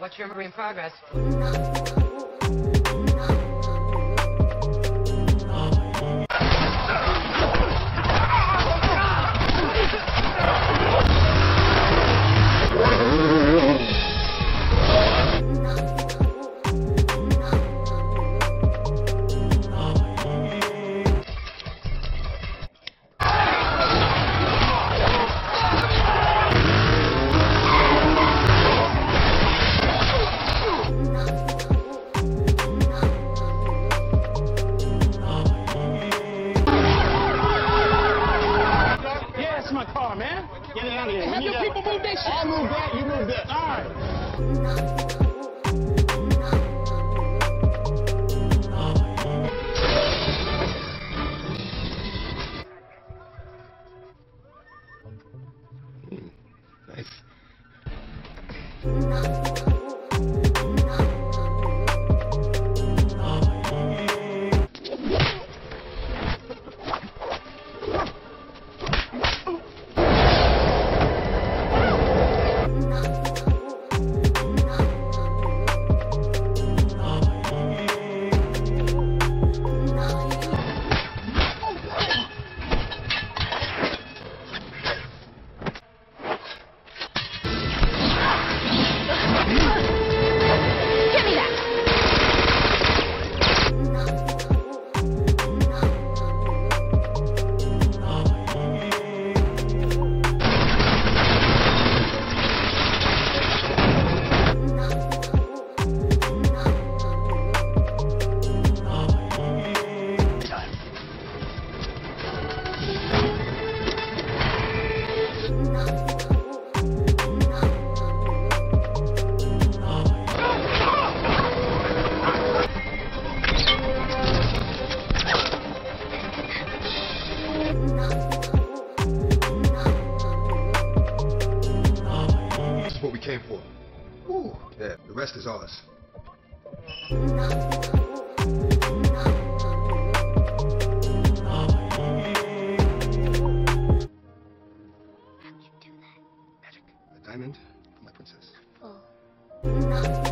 Infirmary marine progress. Get it out of here. Have your people move that shit. I'll move that. You move that. All right. Nice. This is what we came for. Ooh, yeah, the rest is ours. Diamond for my princess. Wrong